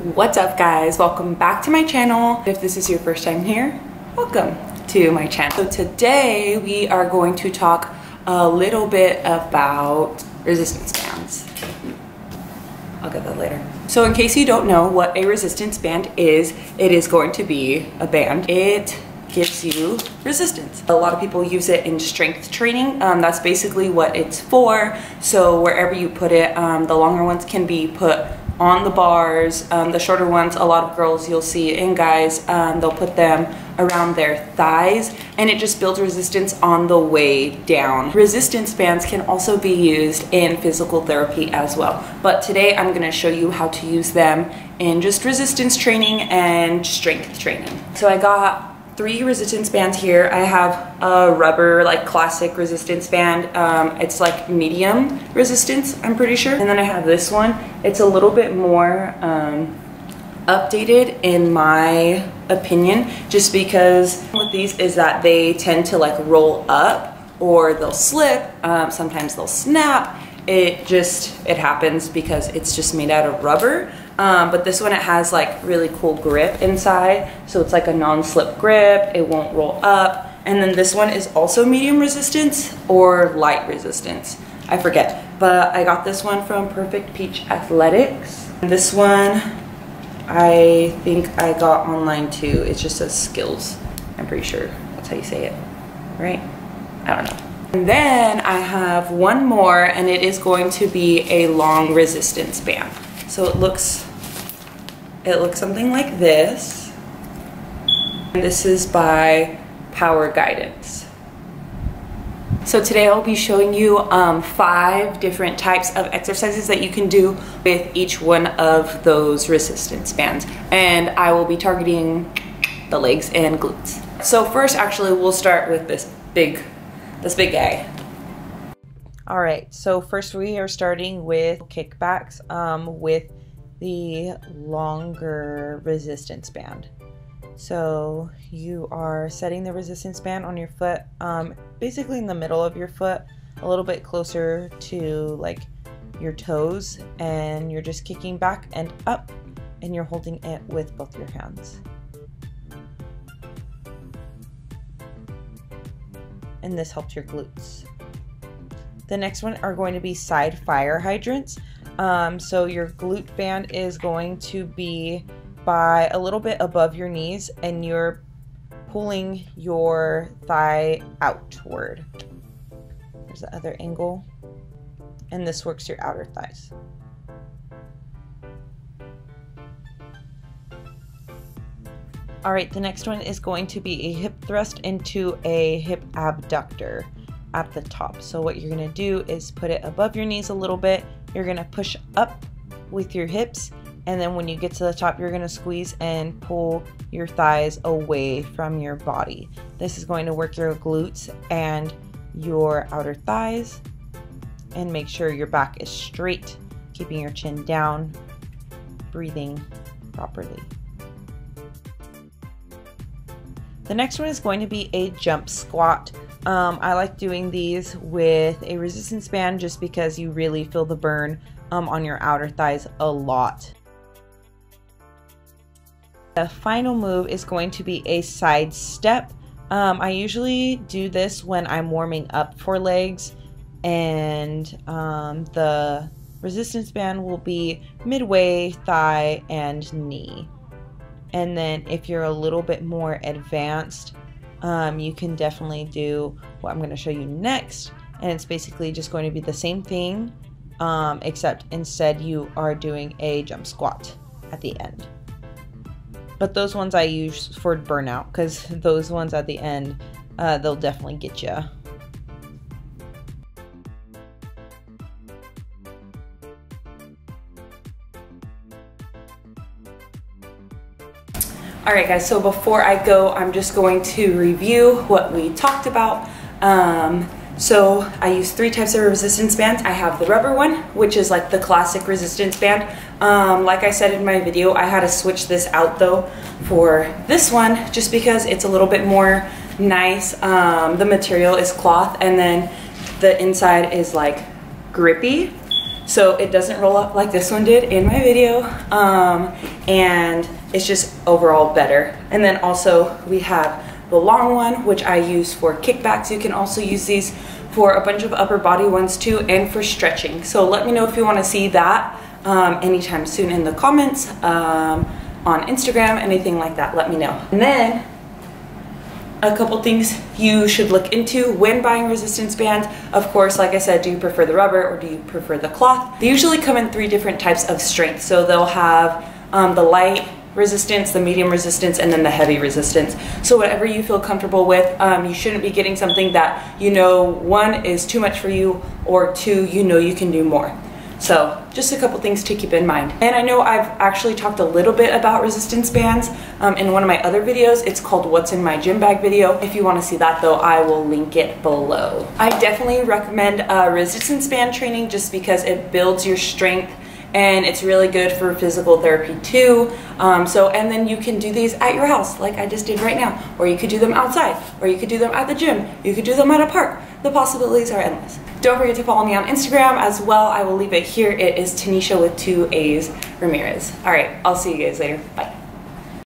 What's up guys? Welcome back to my channel. If this is your first time here, welcome to my channel. So today we are going to talk a little bit about resistance bands. I'll get that later. So in case you don't know what a resistance band is, it is going to be a band. It gives you resistance. A lot of people use it in strength training. Um, that's basically what it's for. So wherever you put it, um, the longer ones can be put on the bars. Um, the shorter ones, a lot of girls you'll see and guys, um, they'll put them around their thighs and it just builds resistance on the way down. Resistance bands can also be used in physical therapy as well. But today I'm gonna show you how to use them in just resistance training and strength training. So I got three resistance bands here. I have a rubber, like classic resistance band. Um, it's like medium resistance, I'm pretty sure. And then I have this one. It's a little bit more um, updated in my opinion, just because with these is that they tend to like roll up or they'll slip. Um, sometimes they'll snap. It just, it happens because it's just made out of rubber. Um, but this one, it has like really cool grip inside. So it's like a non-slip grip. It won't roll up. And then this one is also medium resistance or light resistance. I forget. But I got this one from Perfect Peach Athletics. And this one, I think I got online too. It just says skills. I'm pretty sure that's how you say it, right? I don't know. And then I have one more and it is going to be a long resistance band. So it looks it looks something like this. And this is by Power Guidance. So today I'll be showing you um, five different types of exercises that you can do with each one of those resistance bands. And I will be targeting the legs and glutes. So first actually we'll start with this big, this big guy. All right, so first we are starting with kickbacks um, with the longer resistance band. So you are setting the resistance band on your foot, um, basically in the middle of your foot, a little bit closer to like your toes, and you're just kicking back and up, and you're holding it with both your hands. And this helps your glutes. The next one are going to be side fire hydrants. Um, so your glute band is going to be by a little bit above your knees and you're pulling your thigh outward. There's the other angle. And this works your outer thighs. All right, the next one is going to be a hip thrust into a hip abductor at the top. So what you're gonna do is put it above your knees a little bit you're gonna push up with your hips, and then when you get to the top, you're gonna squeeze and pull your thighs away from your body. This is going to work your glutes and your outer thighs, and make sure your back is straight, keeping your chin down, breathing properly. The next one is going to be a jump squat. Um, I like doing these with a resistance band just because you really feel the burn um, on your outer thighs a lot. The final move is going to be a side step. Um, I usually do this when I'm warming up for legs and um, the resistance band will be midway thigh and knee. And then if you're a little bit more advanced, um, you can definitely do what I'm going to show you next. And it's basically just going to be the same thing, um, except instead you are doing a jump squat at the end. But those ones I use for burnout because those ones at the end, uh, they'll definitely get you. All right guys, so before I go, I'm just going to review what we talked about. Um, so I use three types of resistance bands. I have the rubber one, which is like the classic resistance band. Um, like I said in my video, I had to switch this out though for this one, just because it's a little bit more nice. Um, the material is cloth and then the inside is like grippy. so it doesn't roll up like this one did in my video. Um, and it's just overall better. And then also we have the long one, which I use for kickbacks. You can also use these for a bunch of upper body ones too and for stretching. So let me know if you wanna see that um, anytime soon in the comments, um, on Instagram, anything like that, let me know. And then a couple things you should look into when buying resistance bands. Of course, like I said, do you prefer the rubber or do you prefer the cloth? They usually come in three different types of strength. So they'll have um, the light resistance, the medium resistance, and then the heavy resistance. So whatever you feel comfortable with, um, you shouldn't be getting something that you know, one is too much for you, or two, you know you can do more. So just a couple things to keep in mind. And I know I've actually talked a little bit about resistance bands um, in one of my other videos. It's called What's in My Gym Bag video. If you wanna see that though, I will link it below. I definitely recommend uh, resistance band training just because it builds your strength and it's really good for physical therapy too. Um, so, and then you can do these at your house like I just did right now, or you could do them outside, or you could do them at the gym, you could do them at a park. The possibilities are endless. Don't forget to follow me on Instagram as well. I will leave it here. It is Tanisha with two A's Ramirez. All right, I'll see you guys later. Bye.